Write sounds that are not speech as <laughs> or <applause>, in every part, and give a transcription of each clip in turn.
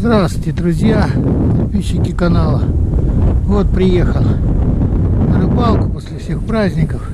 Здравствуйте, друзья, подписчики канала. Вот приехал на рыбалку после всех праздников.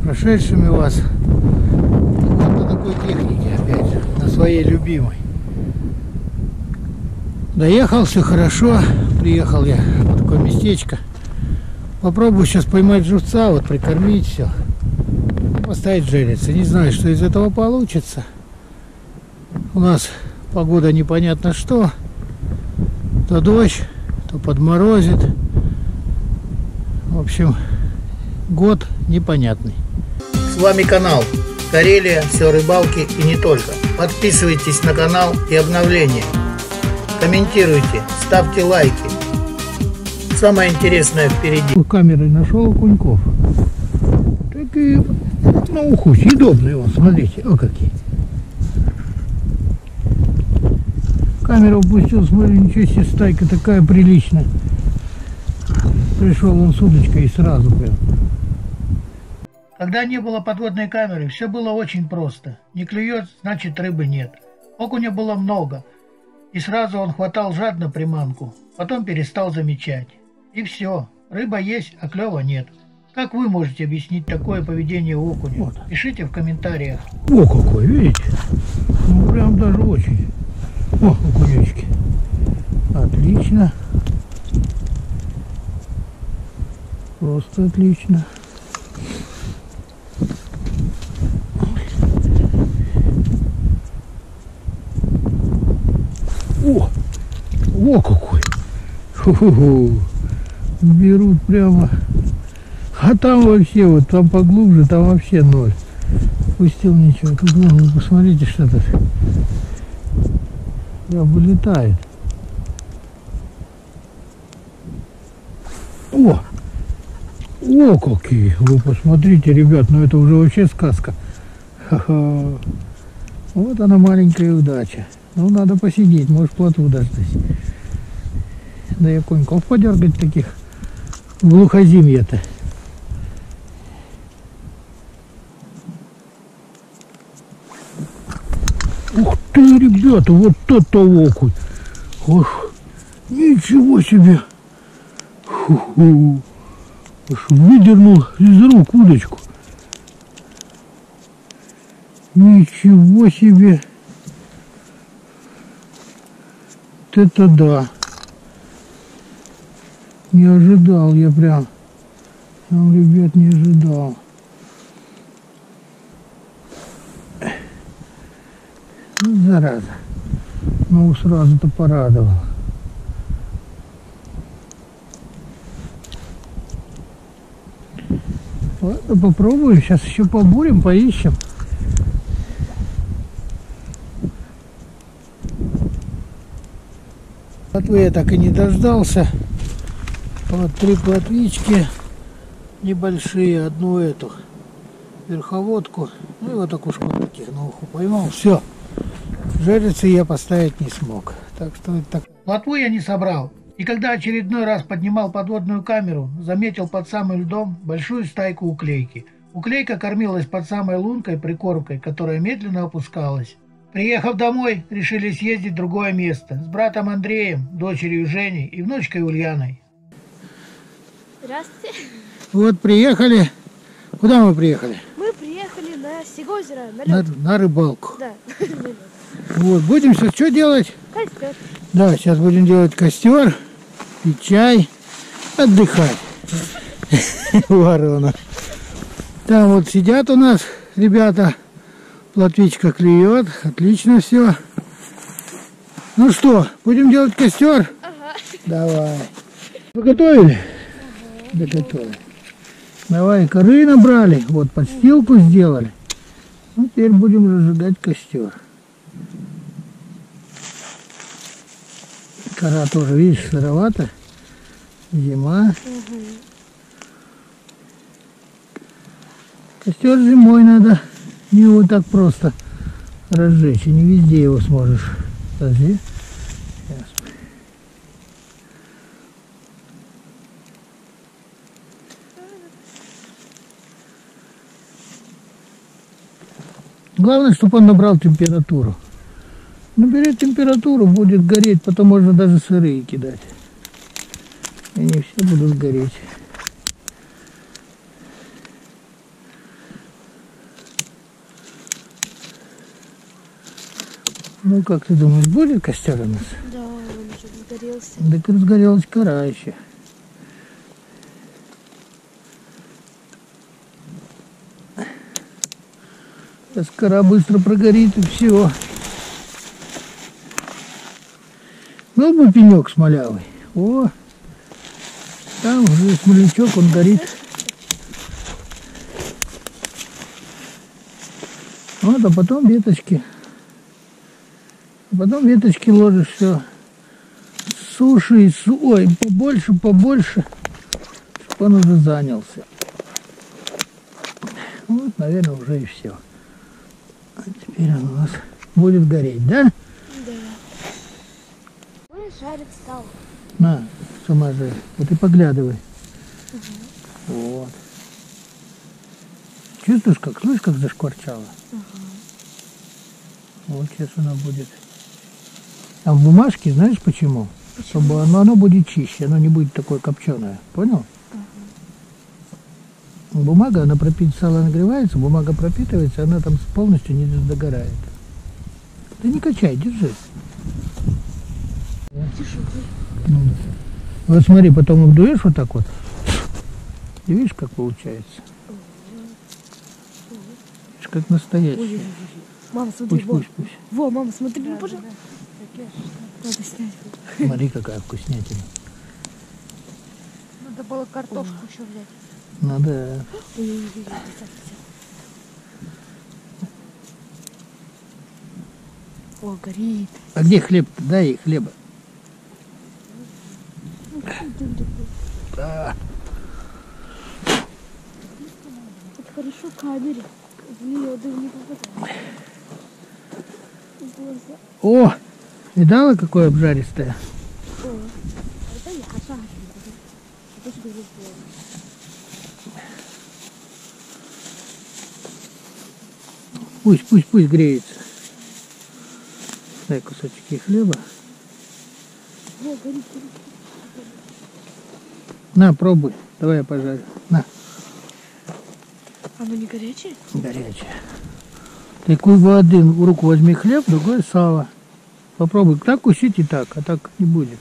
С прошедшими вас. Вот на такой технике опять на своей любимой. Доехал, все хорошо. Приехал я в такое местечко. Попробую сейчас поймать живца, вот прикормить все. Поставить жериться. Не знаю, что из этого получится. У нас погода непонятно что. То дождь, то подморозит. В общем, год непонятный. С вами канал Карелия, все рыбалки и не только. Подписывайтесь на канал и обновления. Комментируйте, ставьте лайки. Самое интересное впереди. Камерой нашел окуньков. Так и на уху съедобные, вот, смотрите, о какие. Камеру упустил, смотри, ничего себе, стайка такая приличная. Пришел он с удочкой и сразу прям. Когда не было подводной камеры, все было очень просто. Не клюет, значит рыбы нет. Окуня было много. И сразу он хватал жадно приманку. Потом перестал замечать. И все. Рыба есть, а клева нет. Как вы можете объяснить такое поведение окуня? Вот. Пишите в комментариях. О, какой, видите? Ну, прям даже очень. О, окунечки. Отлично. Просто отлично. О! О какой! Фу -фу -фу. Берут прямо. А там вообще, вот там поглубже, там вообще ноль. Пустил ничего. Тут вон, посмотрите, что тут. Прям вылетает. О! О, какие! Вы посмотрите, ребят, ну это уже вообще сказка. Ха -ха. Вот она маленькая удача. Ну, надо посидеть, может, плотву дождать. Да я коньков подергать таких в ребята, вот это окунь. Ох, ничего себе. Фу-ху. Выдернул из рук удочку. Ничего себе. Вот это да. Не ожидал я прям. Там, ребят, не ожидал. Ну, зараза. Ну, сразу-то порадовал. Ладно, попробуем. Сейчас еще побурим, поищем. Плотвы я так и не дождался. Вот три плотвички небольшие, одну эту верховодку. Ну и вот вот таких на уху поймал. Все. Жариться я поставить не смог. Так что это так. Плотву я не собрал. И когда очередной раз поднимал подводную камеру, заметил под самым льдом большую стайку уклейки. Уклейка кормилась под самой лункой прикормкой, которая медленно опускалась. Приехав домой, решили съездить в другое место с братом Андреем, дочерью Женей и внучкой Ульяной. Здравствуйте. Вот приехали. Куда мы приехали? Мы приехали на Сегозеро, на На, на рыбалку. Да, <laughs> на лед. Вот, будем сейчас что делать? Костер. Да, сейчас будем делать костер, пить чай, отдыхать. <laughs> Ворона. Там вот сидят у нас ребята. Плотвичка клюет. Отлично все. Ну что, будем делать костер? Ага. Давай. Приготовили? Доготовили. Давай, коры набрали. Вот подстилку сделали. Ну, теперь будем разжигать костер. Кора тоже, видишь, сыровата. Зима. Костер зимой надо не вот так просто разжечь. И не везде его сможешь. Подожди. Главное, чтобы он набрал температуру. Наберет температуру, будет гореть, потом можно даже сырые кидать. И они все будут гореть. Ну, как ты думаешь, будет костер у нас? Да, он уже загорелся. Так разгорелась кора еще. Сейчас кора быстро прогорит и все. Был бы пенек смолявый. О, там уже смолячок, он горит. Вот, а потом веточки. А потом веточки ложишь все. Суши, су... ой, побольше, побольше, чтобы он уже занялся. Вот, наверное, уже и все. А теперь он у нас будет гореть? Да. Жарит стал. На, сама же. Вот и поглядывай. Вот. Чувствуешь, как, слышишь, как зашкварчало? Вот сейчас она будет. А в бумажке, знаешь почему? Чтобы оно, оно будет чище, оно не будет такое копченое. Понял? Бумага, она пропит, сало нагревается, бумага пропитывается, она там полностью не догорает. Ты не качай, держи. Тише, Ну, вот смотри, потом обдуешь вот так вот. И видишь, как получается. Видишь, как настоящий. Мама, смотри, Пусть, во. пусть, пусть. Во, мама, смотри, ну, пожалуйста. Надо снять. Смотри, какая вкуснятина. Надо было картошку еще взять. Ну да. Десятка, десятка. О, горит. А где хлеб? Дай ей хлеба. Вот хорошо камере. В нее дым не попадает. О, видала, какое обжаристое? О, это я. Это же говорю, Пусть, пусть, пусть греется. Дай кусочки хлеба. Во, горит, горит. На, пробуй. Давай я пожарю. На, Оно не горячее? горячее. Ты в один в руку возьми хлеб, другой сало. Попробуй так кусить и так, а так не будет.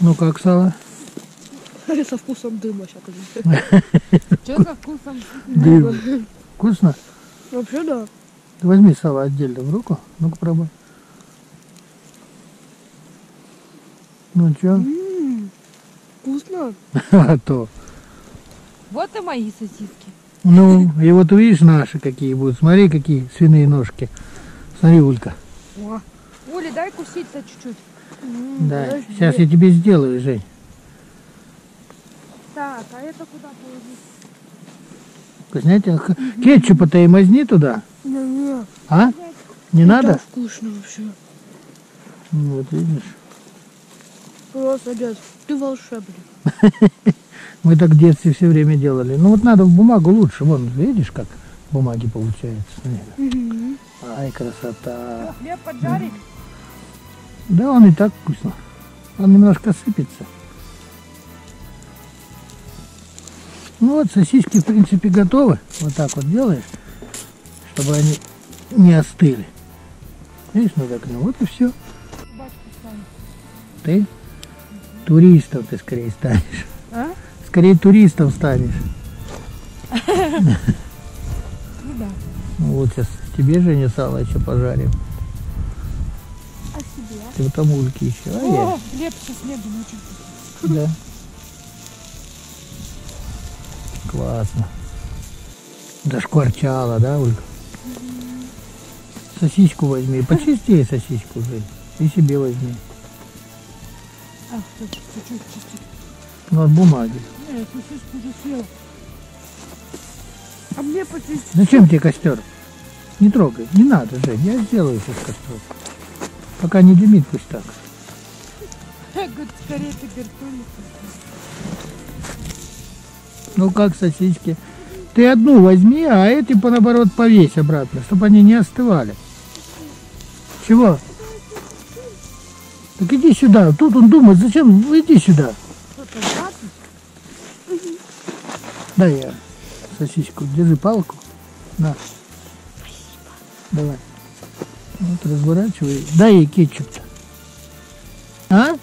Ну как сало? Со вкусом дыма сейчас. Что за вкусом? Дым. Вкусно? Вообще да. Ты возьми сало отдельно в руку. Ну-ка пробуй. Ну что? Вкусно. <laughs> А то. Вот и мои сосиски. Ну, и вот увидишь наши какие будут. Смотри, какие свиные ножки. Смотри, Улька. О. Оля, дай кусить-то чуть-чуть. Да, подожди. сейчас я тебе сделаю, Жень. Так, а это куда положить? Вкуснятина. Х- Кетчупа-то и мазни туда. Не-не. А? Не Это надо? вкусно вообще. Ну, Вот видишь. Просто, дед, ты волшебник. <laughs> Мы так в детстве все время делали. Ну вот надо в бумагу лучше. Вон, видишь, как бумаги получается. Ай, красота. Хлеб поджарить? Да, он и так вкусно. Он немножко сыпется. Ну вот, сосиски, в принципе, готовы. Вот так вот делаешь, чтобы они не остыли. Видишь, ну так, ну вот и все. Ты туристом ты скорее станешь. А? Скорее туристом станешь. Ну да. Ну вот сейчас тебе, Женя, сало еще пожарим. А себе? Ты вот там ульки еще. А я. О, хлеб сейчас нету ночью. Да. Классно. Зашкварчало, да, Ольга? Сосиску возьми. Почистее сосиску, Жень. И себе возьми. Чуть- чуть-чуть, чуть-чуть. Ну, от бумаги. Не, я сосиску уже съел. А мне почистить. Зачем тебе костер? Не трогай. Не надо, Жень. Я сделаю сейчас костер. Пока не дымит, пусть так. Говорит, скорее температуру. Ну как сосиски? Ты одну возьми, а эти, по наоборот, повесь обратно, чтобы они не остывали. Чего? Так иди сюда. Тут он думает, зачем? Иди сюда. Дай я сосиску. Держи палку. На. Давай. Вот разворачивай. Дай ей кетчуп. А?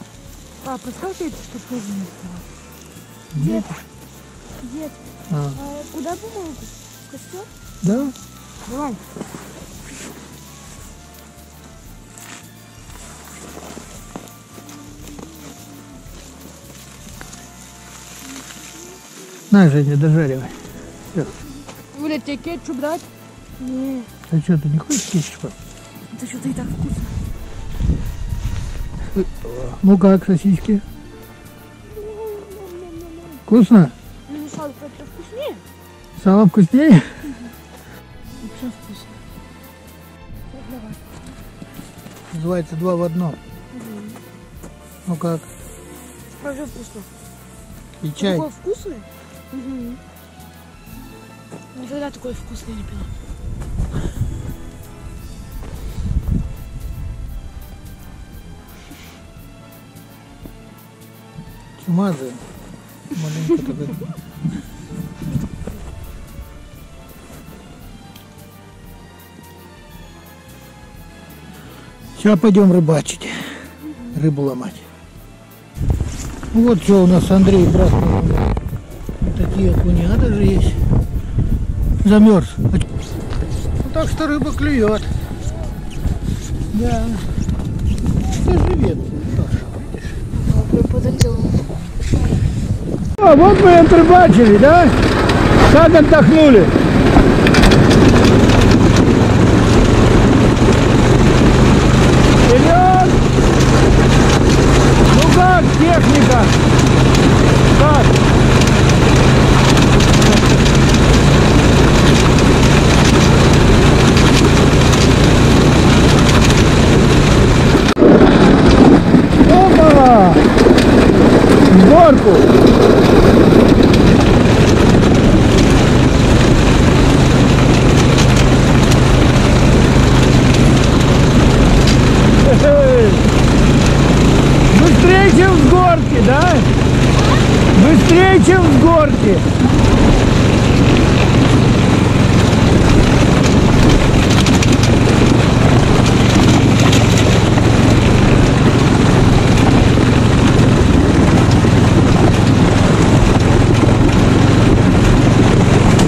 Папа, тоже не стало. Дед, дед, А, а куда? В костер? да? Давай. На, Женя, дожаривай. Юля, тебе кетчуп дать? Не, А что, ты не хочешь кетчупа? это что-то и так вкусно. Ну как, сосиски? Вкусно? Ну, салка это вкуснее. Сало вкуснее? Вообще вкусно. Вот давай. Называется два в одном. Ну как? Вообще вкусно. И чай. Такое вкусное? Угу. Никогда такое вкусное не пила. Чумазые. Маленько такой. Сейчас пойдем рыбачить. Рыбу ломать. Вот что у нас Андрей брат. Вот такие окунята же есть. Замерз. Ну, так что рыба клюет. Да. Это живет. А вот мы отрыбачили, да? Как отдохнули? Вперед! Ну как техника? Как? Опа! В горку! Эй! Быстрее, чем с горки, да? Быстрее, чем с горки.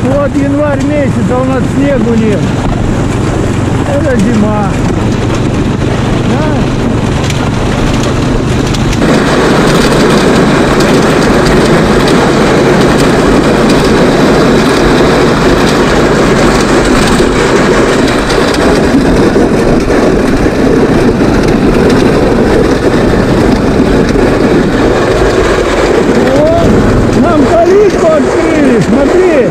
Вот январь месяц, а у нас снегу нет. Это зима. Да? О, нам калитку смотри.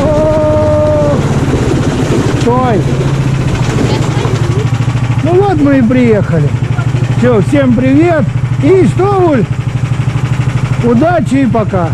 О, Стой. Ну вот мы и приехали. Все, всем привет. И что, Уль? Удачи и пока.